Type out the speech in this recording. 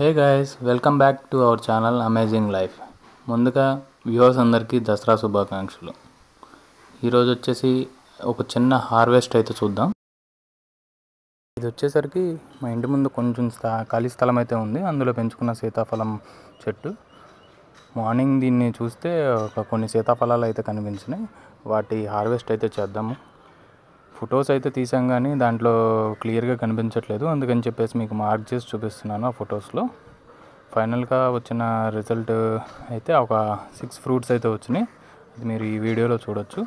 Hey guys welcome back to our channel amazing life ముందుగా viewers అందరికీ దసరా శుభాకాంక్షలు. ఈరోజు వచ్చేసి ఒక చిన్న హార్వెస్ట్ అయితే చూద్దాం. ఇది వచ్చేసరికి మా ఇంటి ముందు కొంచెం స్థా ఖాళీ స్థలం అయితే ఉంది. అందులో పెంచుకున్న సీతాఫలం చెట్టు. మార్నింగ్ దీన్ని చూస్తే ఒక కొన్ని సీతాఫలాలు అయితే కనిపించినాయి. వాటి హార్వెస్ట్ అయితే చేద్దాము. ఫొటోస్ అయితే తీసాం కానీ దాంట్లో క్లియర్గా కనిపించట్లేదు. అందుకని చెప్పేసి మీకు మార్క్ చేసి చూపిస్తున్నాను ఆ ఫొటోస్లో. ఫైనల్గా వచ్చిన రిజల్ట్ అయితే ఒక సిక్స్ ఫ్రూట్స్ అయితే వచ్చినాయి. అది మీరు ఈ వీడియోలో చూడొచ్చు.